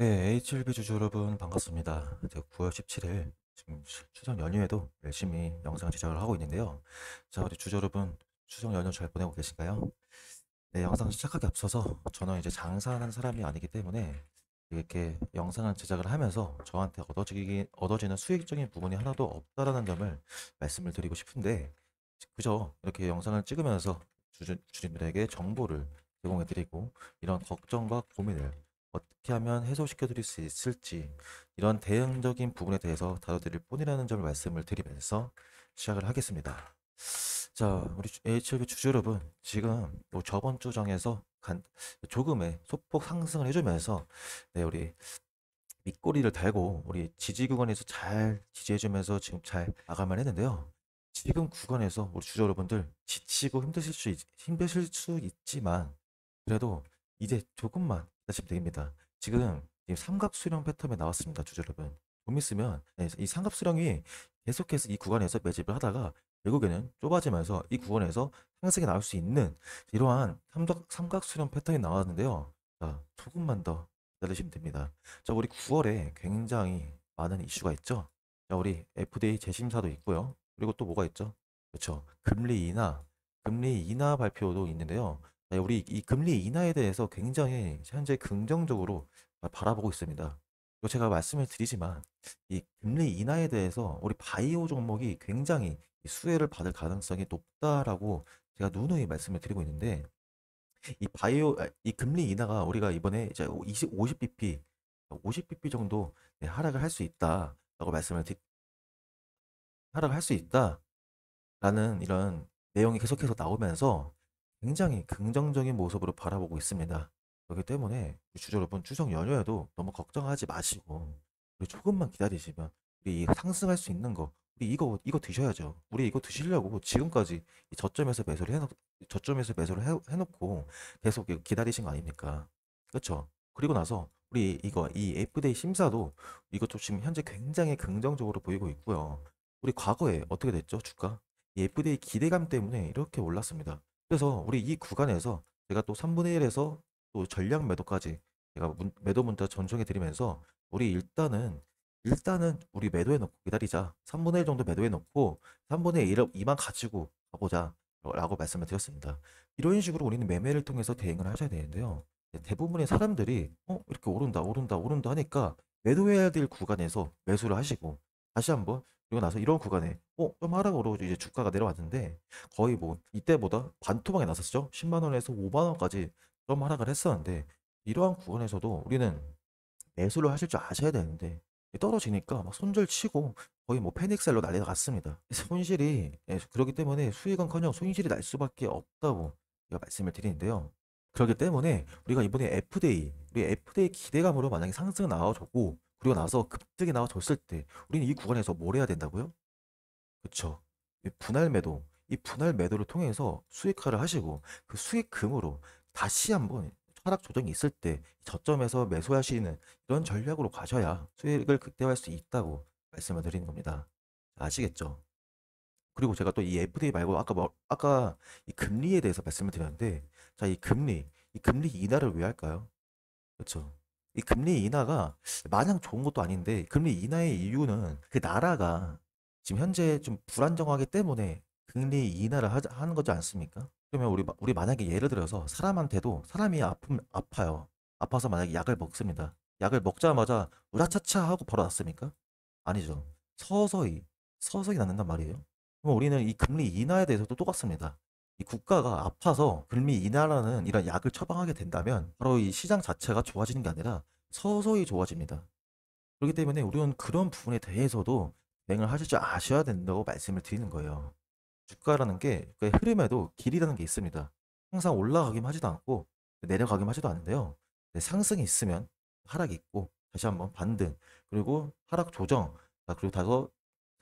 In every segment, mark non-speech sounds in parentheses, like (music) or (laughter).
네, HLB 주주 여러분 반갑습니다. 제가 9월 17일 지금 추- 추석 연휴에도 열심히 영상 제작을 하고 있는데요. 자, 우리 주주 여러분 추석 연휴 잘 보내고 계신가요? 네, 영상 시작하기 앞서서 저는 이제 장사하는 사람이 아니기 때문에 이렇게 영상을 제작을 하면서 저한테 얻어지기, 얻어지는 수익적인 부분이 하나도 없다라는 점을 말씀을 드리고 싶은데 그저 이렇게 영상을 찍으면서 주주, 주주님들에게 정보를 제공해 드리고 이런 걱정과 고민을 어떻게 하면 해소시켜 드릴 수 있을지 이런 대응적인 부분에 대해서 다뤄드릴 뿐이라는 점을 말씀을 드리면서 시작을 하겠습니다. 자, 우리 HLB 주주 여러분, 지금 뭐 저번 주 정에서 간, 조금의 소폭 상승을 해주면서 네, 우리 밑꼬리를 달고 우리 지지 구간에서 잘 지지해주면서 지금 잘 마감을 했는데요. 지금 구간에서 우리 주주 여러분들 지치고 힘드실 수, 있, 힘드실 수 있지만 그래도 이제 조금만 기다리시면 됩니다. 지금 삼각수령 패턴에 나왔습니다, 주주 여러분. 좀 있으면 네, 이 삼각수령이 계속해서 이 구간에서 매집을 하다가 결국에는 좁아지면서 이 구간에서 상승이 나올 수 있는 이러한 삼각, 삼각수령 패턴이 나왔는데요. 자, 조금만 더 기다리시면 됩니다. 자, 우리 9월에 굉장히 많은 이슈가 있죠. 자, 우리 FDA 재심사도 있고요. 그리고 또 뭐가 있죠? 그렇죠. 금리 인하, 금리 인하 발표도 있는데요. 자, 우리 이 금리 인하에 대해서 굉장히 현재 긍정적으로 바라보고 있습니다. 제가 말씀을 드리지만 이 금리 인하에 대해서 우리 바이오 종목이 굉장히 수혜를 받을 가능성이 높다라고 제가 누누이 말씀을 드리고 있는데 이 바이오 아, 이 금리 인하가 우리가 이번에 이제 20 50bp 50bp 정도 네, 하락을 할 수 있다라고 말씀을 드리 하락할 수 있다라는 이런 내용이 계속해서 나오면서 굉장히 긍정적인 모습으로 바라보고 있습니다. 그렇기 때문에 주주 여러분 추석 연휴에도 너무 걱정하지 마시고 우리 조금만 기다리시면 우리 이 상승할 수 있는 거 우리 이거 이거 드셔야죠. 우리 이거 드시려고 지금까지 이 저점에서 매수를 해놓 저점에서 매수를 해, 해놓고 계속 기다리신 거 아닙니까? 그렇죠? 그리고 나서 우리 이거 이 FDA 심사도 이것도 지금 현재 굉장히 긍정적으로 보이고 있고요. 우리 과거에 어떻게 됐죠? 주가? 이 FDA 기대감 때문에 이렇게 올랐습니다. 그래서 우리 이 구간에서 제가 또 3분의 1에서 또 전량 매도까지 제가 문- 매도 문자 전송해 드리면서 우리 일단은 일단은 우리 매도해 놓고 기다리자. 3분의 1 정도 매도해 놓고 3분의 1 2만 가지고 가보자. 라고 말씀을 드렸습니다. 이런 식으로 우리는 매매를 통해서 대응을 하셔야 되는데요. 대부분의 사람들이 어 이렇게 오른다 오른다 오른다 하니까 매도해야 될 구간에서 매수를 하시고 다시 한번 그리고 나서 이런 구간에 어 좀 하락으로 이제 주가가 내려왔는데 거의 뭐 이때보다 반토막이 났었죠. 10만 원에서 5만 원까지 좀 하락을 했었는데 이러한 구간에서도 우리는 매수를 하실 줄 아셔야 되는데 떨어지니까 막 손절 치고 거의 뭐 패닉셀로 난리가 갔습니다. 손실이 예, 그렇기 때문에 수익은커녕 손실이 날 수밖에 없다고 제가 말씀을 드리는데요. 그렇기 때문에 우리가 이번에 FDA, 우리 FDA 기대감으로 만약에 상승 나와줬고 그리고 나서 급등이 나와줬을 때 우리는 이 구간에서 뭘 해야 된다고요? 그쵸. 이 분할 매도, 이 분할 매도를 통해서 수익화를 하시고 그 수익금으로 다시 한번 하락 조정이 있을 때 저점에서 매수하시는 이런 전략으로 가셔야 수익을 극대화할 수 있다고 말씀을 드리는 겁니다. 아시겠죠? 그리고 제가 또 이 FDA 말고 아까 뭐 아까 이 금리에 대해서 말씀을 드렸는데 자, 이 금리, 이 금리 인하를 왜 할까요? 그렇죠. 이 금리 인하가 마냥 좋은 것도 아닌데 금리 인하의 이유는 그 나라가 지금 현재 좀 불안정하기 때문에 금리 인하를 하, 하는 거지 않습니까? 그러면 우리 마- 우리 만약에 예를 들어서 사람한테도 사람이 아픔 아파요. 아파서 만약에 약을 먹습니다. 약을 먹자마자 우라차차 하고 바로 낫습니까? 아니죠. 서서히 서서히 낫는단 말이에요. 그럼 우리는 이 금리 인하에 대해서도 똑같습니다. 이 국가가 아파서 금리 인하라는 이런 약을 처방하게 된다면 바로 이 시장 자체가 좋아지는 게 아니라 서서히 좋아집니다. 그렇기 때문에 우리는 그런 부분에 대해서도 대응을 하실 줄 아셔야 된다고 말씀을 드리는 거예요. 주가라는 게 그 흐름에도 길이라는 게 있습니다. 항상 올라가기만 하지도 않고 내려가기만 하지도 않는데요. 네, 상승이 있으면 하락이 있고 다시 한번 반등 그리고 하락 조정 자, 그리고 다서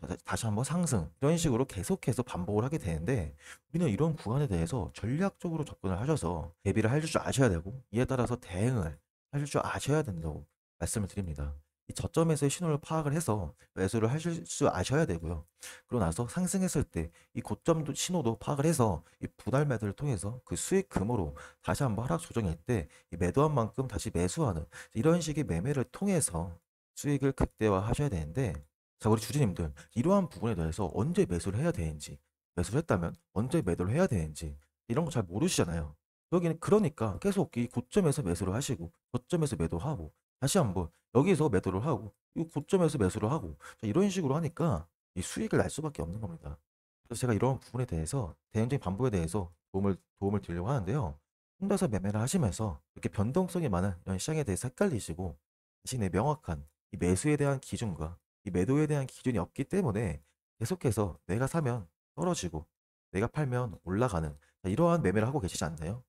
다- 다시 한번 상승 이런 식으로 계속해서 반복을 하게 되는데 우리는 이런 구간에 대해서 전략적으로 접근을 하셔서 대비를 할 줄 아셔야 되고 이에 따라서 대응을 하실 줄 아셔야 된다고 말씀을 드립니다. 이 저점에서의 신호를 파악을 해서 매수를 하실 줄 아셔야 되고요. 그러고 나서 상승했을 때 이 고점도 신호도 파악을 해서 이 분할 매도를 통해서 그 수익 금으로 다시 한번 하락 조정일 때이 매도한 만큼 다시 매수하는 이런 식의 매매를 통해서 수익을 극대화하셔야 되는데 자 우리 주주님들 이러한 부분에 대해서 언제 매수를 해야 되는지 매수를 했다면 언제 매도를 해야 되는지 이런 거 잘 모르시잖아요. 여기는 그러니까 계속 이 고점에서 매수를 하시고 저점에서 매도하고 다시 한번 여기서 매도를 하고 이 고점에서 매수를 하고 자, 이런 식으로 하니까 이 수익을 날 수밖에 없는 겁니다. 그래서 제가 이런 부분에 대해서 대응적인 반복에 대해서 도움을 도움을 드리려고 하는데요. 혼자서 매매를 하시면서 이렇게 변동성이 많은 이런 시장에 대해서 헷갈리시고 자신의 명확한 이 매수에 대한 기준과 이 매도에 대한 기준이 없기 때문에 계속해서 내가 사면 떨어지고 내가 팔면 올라가는 자, 이러한 매매를 하고 계시지 않나요?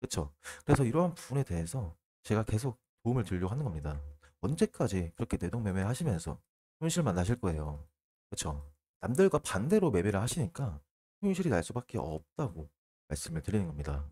그렇죠? 그래서 이러한 부분에 대해서 제가 계속 도움을 드리려고 하는 겁니다. 언제까지 그렇게 내동매매 하시면서 손실만 나실 거예요. 그렇죠? 남들과 반대로 매매를 하시니까 손실이 날 수밖에 없다고 말씀을 드리는 겁니다.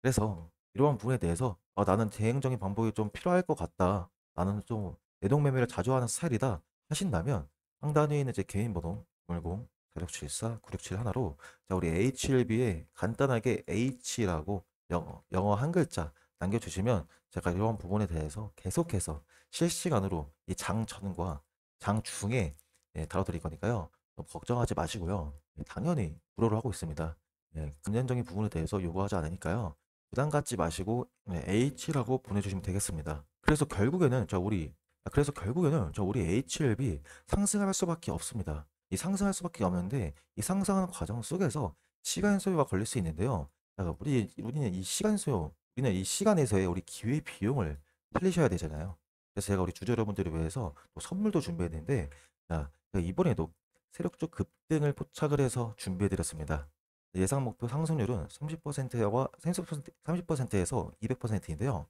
그래서 이러한 부분에 대해서 아, 나는 대행적인 방법이 좀 필요할 것 같다. 나는 좀 내동매매를 자주 하는 스타일이다 하신다면 상단에 있는 제 개인 번호 010 4674 967 하나로 자 우리 HLB에 간단하게 H라고 영어, 영어 한 글자 남겨주시면 제가 이런 부분에 대해서 계속해서 실시간으로 이 장전과 장중에 예, 다뤄드릴 거니까요. 걱정하지 마시고요. 예, 당연히 무료로 하고 있습니다. 예, 금전적인 부분에 대해서 요구하지 않으니까요. 부담 갖지 마시고 네, H라고 보내주시면 되겠습니다. 그래서 결국에는 저 우리 그래서 결국에는 저 우리 HLB 상승할 수밖에 없습니다. 이 상승할 수밖에 없는데 이 상승하는 과정 속에서 시간 소요가 걸릴 수 있는데요. 자, 우리 우리는 이 시간 소요, 우리는 이 시간에서의 우리 기회 비용을 살리셔야 되잖아요. 그래서 제가 우리 주주 여러분들을 위해서 또 선물도 준비했는데 자, 이번에도 세력적 급등을 포착을 해서 준비해 드렸습니다. 예상 목표 상승률은 30%와 30%에서 200%인데요.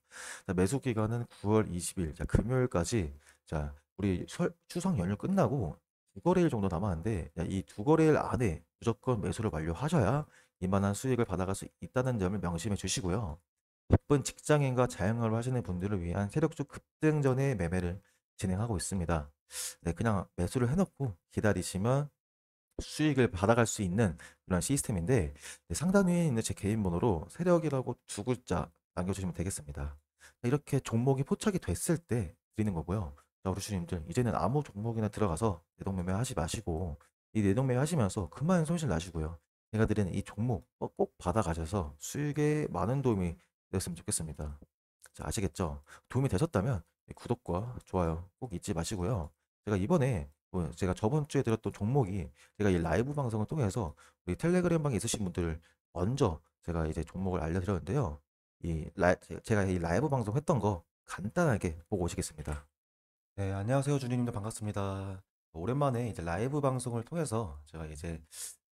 매수 기간은 9월 20일, 자, 금요일까지 자, 우리 설, 추석 연휴 끝나고 두 거래일 정도 남았는데 이 두 거래일 안에 무조건 매수를 완료하셔야 이만한 수익을 받아갈 수 있다는 점을 명심해 주시고요. 바쁜 직장인과 자영업을 하시는 분들을 위한 세력적 급등전의 매매를 진행하고 있습니다. 네, 그냥 매수를 해놓고 기다리시면 수익을 받아갈 수 있는 그런 시스템인데 네, 상단 위에 있는 제 개인 번호로 세력이라고 두 글자 남겨주시면 되겠습니다. 이렇게 종목이 포착이 됐을 때 드리는 거고요. 자, 우리 주님들 이제는 아무 종목이나 들어가서 내동매매 하지 마시고 이 내동매매 하시면서 그만 손실 나시고요. 제가 드리는 이 종목 꼭 받아가셔서 수익에 많은 도움이 되었으면 좋겠습니다. 자, 아시겠죠? 도움이 되셨다면 구독과 좋아요 꼭 잊지 마시고요. 제가 이번에 뭐 제가 저번 주에 들었던 종목이 제가 이 라이브 방송을 통해서 우리 텔레그램 방에 있으신 분들 먼저 제가 이제 종목을 알려드렸는데요. 이 라, 제가 이 라이브 방송 했던 거 간단하게 보고 오시겠습니다. 네, 안녕하세요. 주님들 반갑습니다. 오랜만에 이제 라이브 방송을 통해서 제가 이제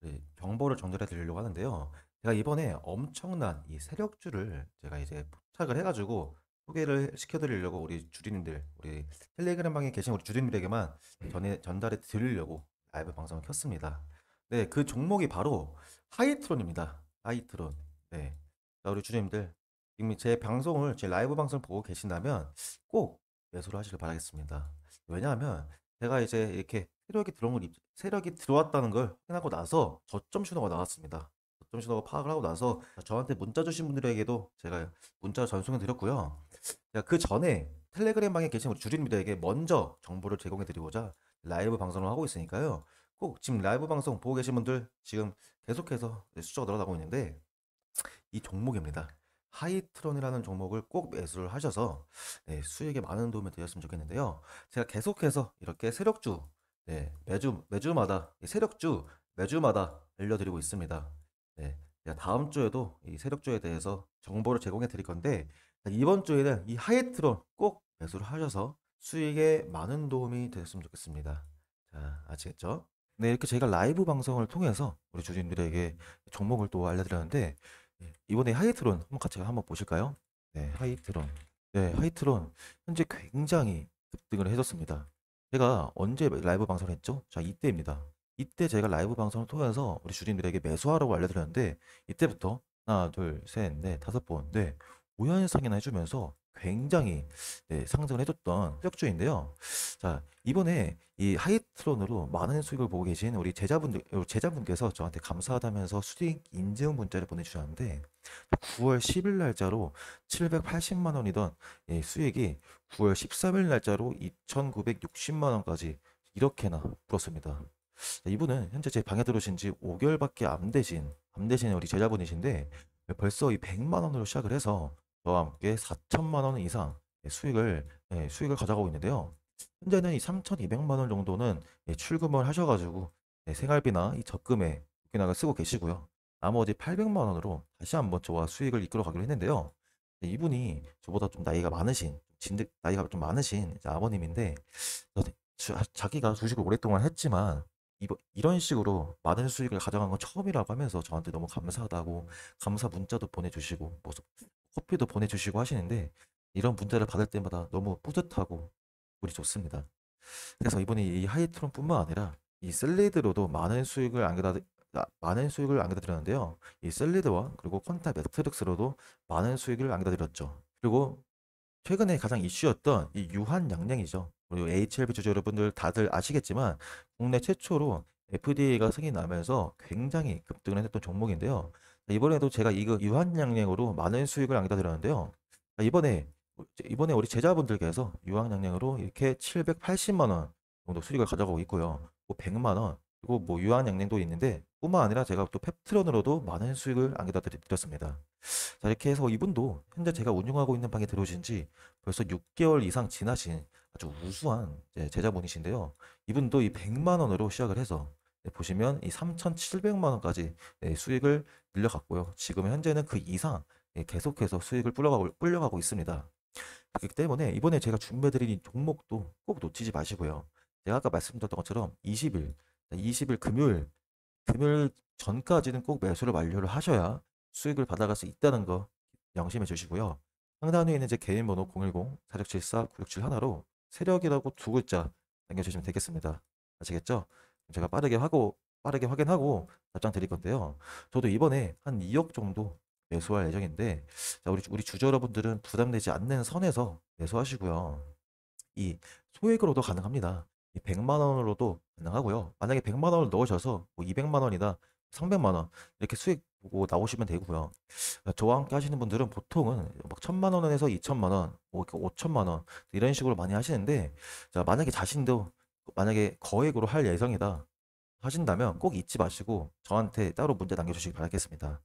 그 정보를 전달해 드리려고 하는데요. 제가 이번에 엄청난 이 세력주를 제가 이제 포착을 해가지고 소개를 시켜드리려고 우리 주리님들, 우리 텔레그램 방에 계신 우리 주리님들에게만 전해, 전달해 드리려고 라이브 방송을 켰습니다. 네, 그 종목이 바로 하이트론입니다. 하이트론. 네. 자, 우리 주리님들, 지금 제 방송을, 제 라이브 방송을 보고 계신다면 꼭 매수를 하시길 바라겠습니다. 왜냐하면 제가 이제 이렇게 세력이 들어온 걸, 세력이 들어왔다는 걸 확인하고 나서 저점 신호가 나왔습니다. 저점 신호가 파악을 하고 나서 저한테 문자 주신 분들에게도 제가 문자 전송해 드렸고요. 그 전에 텔레그램 방에 계신 우리 주린미들에게 먼저 정보를 제공해 드리고자 라이브 방송을 하고 있으니까요. 꼭 지금 라이브 방송 보고 계신 분들 지금 계속해서 숫자가 늘어나고 있는데 이 종목입니다. 하이트론이라는 종목을 꼭 매수를 하셔서 네, 수익에 많은 도움이 되었으면 좋겠는데요. 제가 계속해서 이렇게 세력주 네, 매주 매주마다 세력주 매주마다 알려드리고 있습니다. 네, 다음 주에도 이 세력주에 대해서 정보를 제공해 드릴 건데 이번 주에는 이 하이트론 꼭 매수를 하셔서 수익에 많은 도움이 되셨으면 좋겠습니다. 자, 아시겠죠? 네, 이렇게 제가 라이브 방송을 통해서 우리 주주님들에게 종목을 또 알려드렸는데 네, 이번에 하이트론 한번 같이 한번 보실까요? 네, 하이트론. 네, 하이트론 현재 굉장히 급등을 해줬습니다. 제가 언제 라이브 방송을 했죠? 자, 이때입니다. 이때 제가 라이브 방송을 통해서 우리 주주님들에게 매수하라고 알려드렸는데 이때부터 하나, 둘, 셋, 넷, 다섯 번, 네, 보현상이나 해주면서 굉장히 네, 상승을 해줬던 세력주인데요. 자, 이번에 이 하이트론으로 많은 수익을 보고 계신 우리 제자분들, 어, 제자분께서 저한테 감사하다면서 수익 인증 문자를 보내주셨는데 9월 10일 날짜로 780만 원이던 이 수익이 9월 13일 날짜로 2,960만 원까지 이렇게나 불었습니다. 자, 이분은 현재 제 방에 들어오신 지 5개월밖에 안 되신, 안 되신 우리 제자분이신데 벌써 이 100만 원으로 시작을 해서 저와 함께 4천만 원 이상 수익을 예, 수익을 가져가고 있는데요. 현재는 이 3,200만 원 정도는 예, 출금을 하셔가지고 예, 생활비나 이 적금에 웃기나가 쓰고 계시고요. 나머지 800만 원으로 다시 한번 저와 수익을 이끌어 가기로 했는데요. 네, 이분이 저보다 좀 나이가 많으신, 진득 나이가 좀 많으신 아버님인데 어, 네, 주- 자기가 주식을 오랫동안 했지만 이런 식으로 많은 수익을 가져간 건 처음이라고 하면서 저한테 너무 감사하다고 감사 문자도 보내주시고 뭐 커피도 보내주시고 하시는데 이런 문자를 받을 때마다 너무 뿌듯하고 기분이 좋습니다. 그래서 이번에 이 하이트론뿐만 아니라 이 셀리드로도 많은 수익을 안겨다 아, 많은 수익을 안겨다 드렸는데요. 이 셀리드와 그리고 퀀타 매트릭스로도 많은 수익을 안겨다 드렸죠. 그리고 최근에 가장 이슈였던 이 유한 양양이죠. 그리고 HLB 주주 여러분들 다들 아시겠지만 국내 최초로 FDA가 승인 나면서 굉장히 급등을 했던 종목인데요. 이번에도 제가 이거 유한 양양으로 많은 수익을 안겨다 드렸는데요. 이번에 이번에 우리 제자분들께서 유한 양양으로 이렇게 780만 원 정도 수익을 가져가고 있고요. 뭐 100만 원 그리고 뭐 유한 양양도 있는데 뿐만 아니라 제가 또 펩트론으로도 많은 수익을 안겨다 드렸습니다. 자, 이렇게 해서 이분도 현재 제가 운영하고 있는 방에 들어오신 지 벌써 6개월 이상 지나신 아주 우수한 이제 제자분이신데요. 이분도 이 100만 원으로 시작을 해서 네, 보시면 이 3,700만 원까지 네, 수익을 늘려갔고요. 지금 현재는 그 이상 예, 계속해서 수익을 불려가고, 불려가고 있습니다. 그렇기 때문에 이번에 제가 준비해드린 이 종목도 꼭 놓치지 마시고요. 제가 아까 말씀드렸던 것처럼 20일, 20일 금요일, 금요일 전까지는 꼭 매수를 완료를 하셔야 수익을 받아갈 수 있다는 거 명심해 주시고요. 상단에 있는 제 개인 번호 010-4674-9671 하나로 세력이라고 두 글자 남겨주시면 되겠습니다. 아시겠죠? 제가 빠르게 하고 빠르게 확인하고 답장 드릴 건데요. 저도 이번에 한 2억 정도 매수할 예정인데 자, 우리 우리 주주 여러분들은 부담되지 않는 선에서 매수하시고요. 이 소액으로도 가능합니다. 이 100만 원으로도 가능하고요. 만약에 100만 원을 넣으셔서 뭐 200만 원이나 300만 원 이렇게 수익 보고 나오시면 되고요. 저와 함께 하시는 분들은 보통은 막 1000만 원에서 2천만 원, 뭐 5천만 원 이런 식으로 많이 하시는데 자, 만약에 자신도 만약에 거액으로 할 예정이다 하신다면 꼭 잊지 마시고 저한테 따로 문자 남겨주시기 바라겠습니다.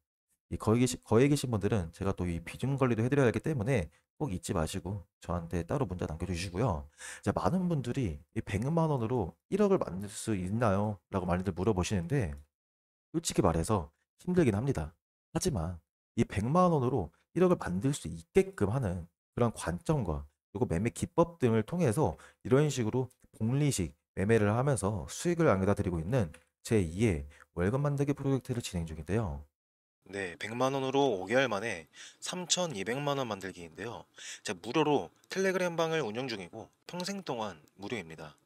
이 거액 계신, 거액 계신 분들은 제가 또 이 비중 관리도 해드려야 하기 때문에 꼭 잊지 마시고 저한테 따로 문자 남겨주시고요. 자, 많은 분들이 이 100만 원으로 1억을 만들 수 있나요? 라고 많이들 물어보시는데 솔직히 말해서 힘들긴 합니다. 하지만 이 100만 원으로 1억을 만들 수 있게끔 하는 그런 관점과 그리고 매매 기법 등을 통해서 이런 식으로 복리식 매매를 하면서 수익을 안겨다 드리고 있는 제2의 월급 만들기 프로젝트를 진행 중인데요. 네, 100만 원으로 5개월 만에 3,200만 원 만들기인데요. 제가 무료로 텔레그램 방을 운영 중이고 평생 동안 무료입니다.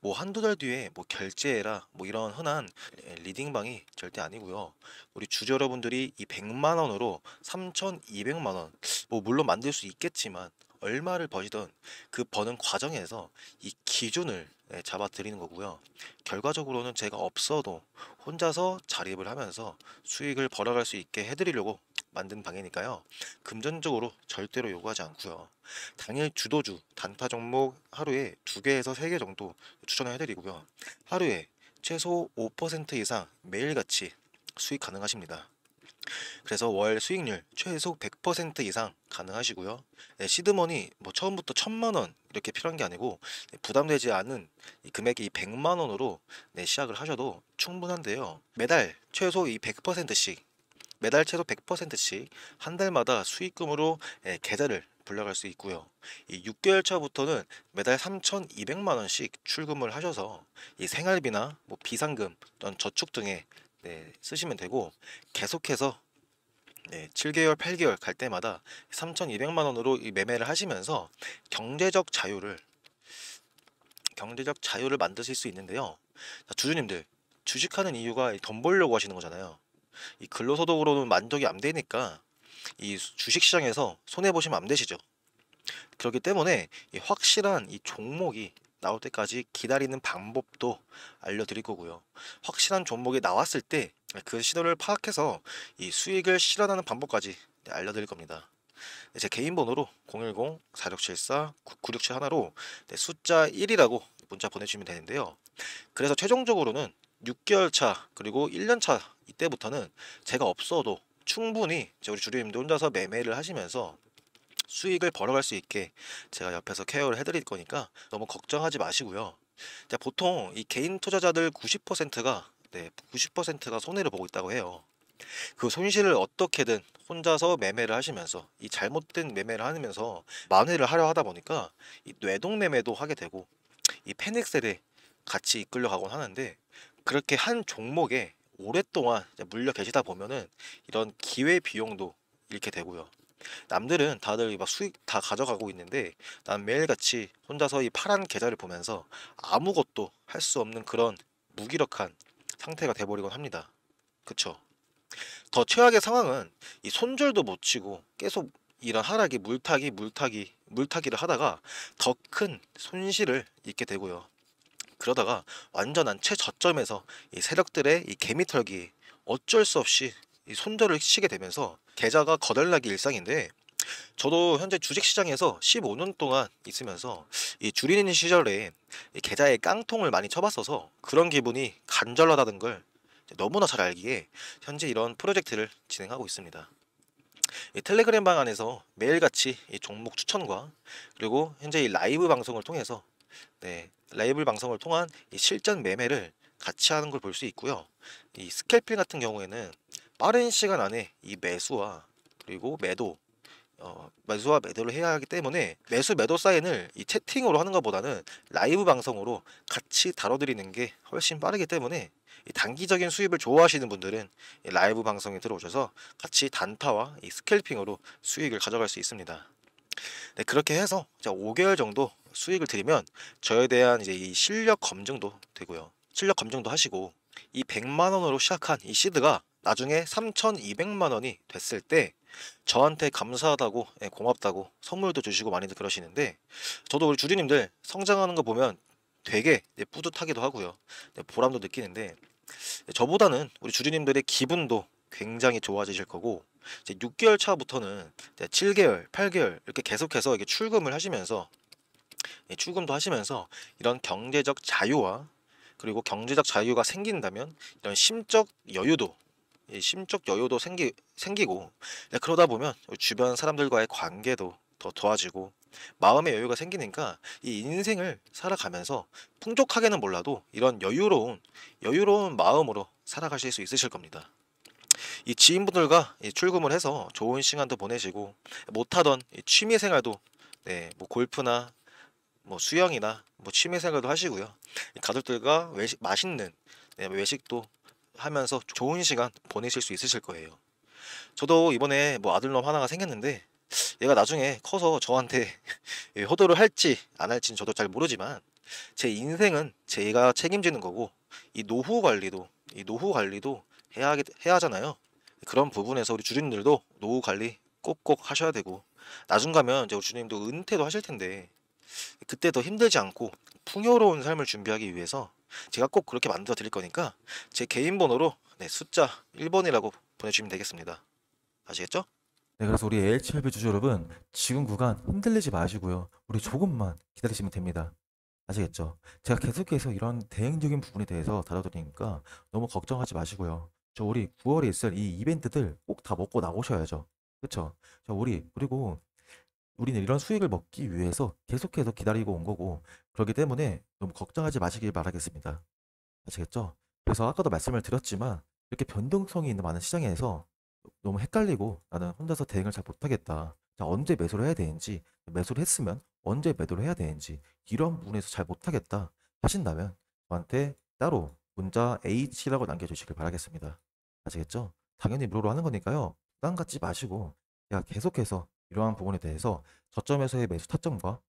뭐 한두 달 뒤에 뭐 결제해라 뭐 이런 흔한 리딩 방이 절대 아니고요. 우리 주주 여러분들이 이 100만 원으로 3,200만 원, 뭐 물론 만들 수 있겠지만 얼마를 버시던 그 버는 과정에서 이 기준을 네, 잡아 드리는 거고요. 결과적으로는 제가 없어도 혼자서 자립을 하면서 수익을 벌어갈 수 있게 해드리려고 만든 방이니까요. 금전적으로 절대로 요구하지 않고요. 당일 주도주 단타 종목 하루에 두 개에서 세 개 정도 추천을 해드리고요. 하루에 최소 5% 이상 매일같이 수익 가능하십니다. 그래서 월 수익률 최소 100% 이상 가능하시고요. 네, 시드머니 뭐 처음부터 천만 원 이렇게 필요한 게 아니고 네, 부담되지 않은 이 금액이 100만 원으로 네, 시작을 하셔도 충분한데요. 매달 최소 이 100%씩 매달 최소 100%씩 한 달마다 수익금으로 예, 계좌를 불려갈 수 있고요. 이 6개월 차부터는 매달 3,200만 원씩 출금을 하셔서 이 생활비나 뭐 비상금 또는 저축 등에 네, 쓰시면 되고 계속해서 네, 7개월, 8개월 갈 때마다 3,200만 원으로 이 매매를 하시면서 경제적 자유를 경제적 자유를 만드실 수 있는데요. 자, 주주님들 주식하는 이유가 돈 벌려고 하시는 거잖아요. 이 근로소득으로는 만족이 안 되니까 이 주식 시장에서 손해 보시면 안 되시죠. 그렇기 때문에 이 확실한 이 종목이 나올 때까지 기다리는 방법도 알려드릴 거고요. 확실한 종목이 나왔을 때그 신호를 파악해서 이 수익을 실현하는 방법까지 네, 알려드릴 겁니다. 네, 제 개인 번호로 010-4674-9671 하나로 네, 숫자 1이라고 문자 보내주시면 되는데요. 그래서 최종적으로는 6개월 차 그리고 1년 차 이때부터는 제가 없어도 충분히 우리 주류님들 혼자서 매매를 하시면서 수익을 벌어갈 수 있게 제가 옆에서 케어를 해드릴 거니까 너무 걱정하지 마시고요. 자, 보통 이 개인 투자자들 90%가 네, 90%가 손해를 보고 있다고 해요. 그 손실을 어떻게든 혼자서 매매를 하시면서 이 잘못된 매매를 하면서 만회를 하려 하다 보니까 이 뇌동 매매도 하게 되고 이 패닉셀에 같이 이끌려 가곤 하는데 그렇게 한 종목에 오랫동안 물려 계시다 보면은 이런 기회 비용도 잃게 되고요. 남들은 다들 막 수익 다 가져가고 있는데 난 매일같이 혼자서 이 파란 계좌를 보면서 아무것도 할 수 없는 그런 무기력한 상태가 돼버리곤 합니다. 그쵸? 더 최악의 상황은 이 손절도 못 치고 계속 이런 하락이 물타기 물타기 물타기를 하다가 더 큰 손실을 입게 되고요. 그러다가 완전한 최저점에서 이 세력들의 이 개미털기 어쩔 수 없이 이 손절을 치게 되면서 계좌가 거덜나기 일상인데 저도 현재 주식시장에서 15년 동안 있으면서 이 줄이는 시절에 이 계좌에 깡통을 많이 쳐봤어서 그런 기분이 간절하다는 걸 너무나 잘 알기에 현재 이런 프로젝트를 진행하고 있습니다. 이 텔레그램 방 안에서 매일같이 이 종목 추천과 그리고 현재 이 라이브 방송을 통해서 네, 라이브 방송을 통한 이 실전 매매를 같이 하는 걸 볼 수 있고요. 이 scalping 같은 경우에는 빠른 시간 안에 이 매수와 그리고 매도 어, 매수와 매도를 해야 하기 때문에 매수 매도 사인을 이 채팅으로 하는 것보다는 라이브 방송으로 같이 다뤄드리는 게 훨씬 빠르기 때문에 이 단기적인 수입을 좋아하시는 분들은 이 라이브 방송에 들어오셔서 같이 단타와 이 스캘핑으로 수익을 가져갈 수 있습니다. 네, 그렇게 해서 이제 5개월 정도 수익을 드리면 저에 대한 이제 이 실력 검증도 되고요. 실력 검증도 하시고 이 100만 원으로 시작한 이 시드가 나중에 3,200만 원이 됐을 때 저한테 감사하다고 예, 고맙다고 선물도 주시고 많이들 그러시는데 저도 우리 주주님들 성장하는 거 보면 되게 예, 뿌듯하기도 하고요. 네, 보람도 느끼는데 예, 저보다는 우리 주주님들의 기분도 굉장히 좋아지실 거고 이제 6개월 차부터는 이제 7개월, 8개월 이렇게 계속해서 이게 출금을 하시면서 예, 출금도 하시면서 이런 경제적 자유와 그리고 경제적 자유가 생긴다면 이런 심적 여유도 이 심적 여유도 생기 생기고 네, 그러다 보면 주변 사람들과의 관계도 더 좋아지고 마음의 여유가 생기니까 이 인생을 살아가면서 풍족하게는 몰라도 이런 여유로운 여유로운 마음으로 살아가실 수 있으실 겁니다. 이 지인분들과 이 출금을 해서 좋은 시간도 보내시고 못하던 이 취미 생활도 네, 뭐 골프나 뭐 수영이나 뭐 취미 생활도 하시고요. 이 가족들과 외식 맛있는 네, 외식도 하면서 좋은 시간 보내실 수 있으실 거예요. 저도 이번에 뭐 아들놈 하나가 생겼는데 얘가 나중에 커서 저한테 (laughs) 예, 효도를 할지 안 할지는 저도 잘 모르지만 제 인생은 제가 책임지는 거고 이 노후 관리도 이 노후 관리도 해야 해야 하잖아요. 그런 부분에서 우리 주님들도 노후 관리 꼭꼭 하셔야 되고 나중 가면 이제 우리 주님도 은퇴도 하실 텐데 그때 더 힘들지 않고 풍요로운 삶을 준비하기 위해서 제가 꼭 그렇게 만들어 드릴 거니까 제 개인 번호로 네, 숫자 1번이라고 보내주시면 되겠습니다. 아시겠죠? 네, 그래서 우리 AHLB 주주 여러분, 지금 구간 흔들리지 마시고요. 우리 조금만 기다리시면 됩니다. 아시겠죠? 제가 계속해서 이런 대응적인 부분에 대해서 다뤄드리니까 너무 걱정하지 마시고요. 저 우리 9월에 있을 이 이벤트들 꼭 다 먹고 나오셔야죠. 그쵸? 저 우리, 그리고 우리는 이런 수익을 먹기 위해서 계속해서 기다리고 온 거고, 그렇기 때문에 너무 걱정하지 마시길 바라겠습니다. 아시겠죠? 그래서 아까도 말씀을 드렸지만, 이렇게 변동성이 있는 많은 시장에서 너무 헷갈리고 나는 혼자서 대응을 잘 못하겠다. 자, 언제 매수를 해야 되는지, 매수를 했으면 언제 매도를 해야 되는지, 이런 부분에서 잘 못하겠다 하신다면 저한테 따로 문자 H라고 남겨주시길 바라겠습니다. 아시겠죠? 당연히 무료로 하는 거니까요. 부담 갖지 마시고 제가 계속해서 이러한 부분에 대해서 저점에서의 매수 타점과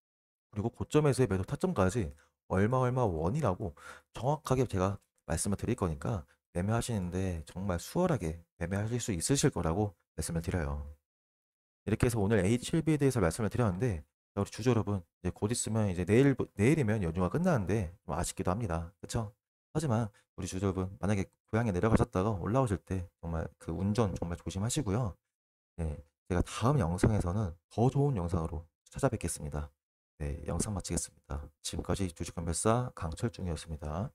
그리고 고점에서의 매도 타점까지 얼마 얼마 원이라고 정확하게 제가 말씀을 드릴 거니까 매매하시는데 정말 수월하게 매매하실 수 있으실 거라고 말씀을 드려요. 이렇게 해서 오늘 H7B에 대해서 말씀을 드렸는데 우리 주주 여러분 이제 곧 있으면 이제 내일 내일이면 연휴가 끝나는데 좀 아쉽기도 합니다. 그렇죠? 하지만 우리 주주 여러분 만약에 고향에 내려가셨다가 올라오실 때 정말 그 운전 정말 조심하시고요. 네, 제가 다음 영상에서는 더 좋은 영상으로 찾아뵙겠습니다. 네, 영상 마치겠습니다. 지금까지 주식감별사 강철중이었습니다.